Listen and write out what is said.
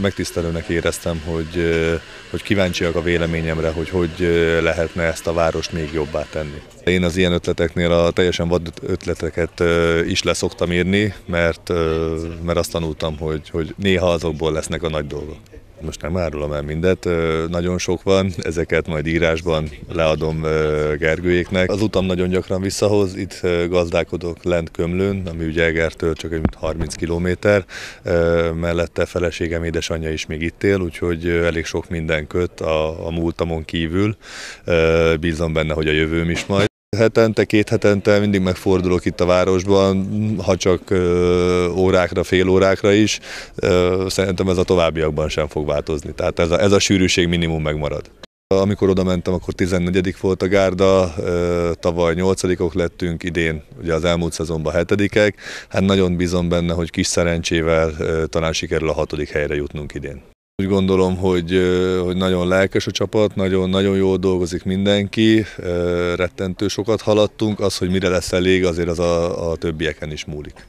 Megtisztelőnek éreztem, hogy, hogy kíváncsiak a véleményemre, hogy hogy lehetne ezt a várost még jobbá tenni. Én az ilyen ötleteknél a teljesen vad ötleteket is leszoktam írni, mert, mert azt tanultam, hogy, hogy néha azokból lesznek a nagy dolgok. Most nem árulom el mindet, nagyon sok van, ezeket majd írásban leadom Gergőjéknek. Az utam nagyon gyakran visszahoz, itt gazdálkodok lent Kömlőn, ami ugye Egertől csak 30 kilométer, mellette feleségem édesanyja is még itt él, úgyhogy elég sok minden köt a, a múltamon kívül. Bízom benne, hogy a jövőm is majd. Hetente, két hetente mindig megfordulok itt a városban, ha csak órákra, fél órákra is. Szerintem ez a továbbiakban sem fog változni. Tehát ez a, ez a sűrűség minimum megmarad. Amikor oda mentem, akkor 14 volt a gárda, tavaly 8 lettünk, idén ugye az elmúlt szezonban 7 Hát nagyon bízom benne, hogy kis szerencsével talán sikerül a hatodik helyre jutnunk idén. Úgy gondolom, hogy, hogy nagyon lelkes a csapat, nagyon, nagyon jól dolgozik mindenki, rettentő sokat haladtunk, az, hogy mire lesz elég, azért az a, a többieken is múlik.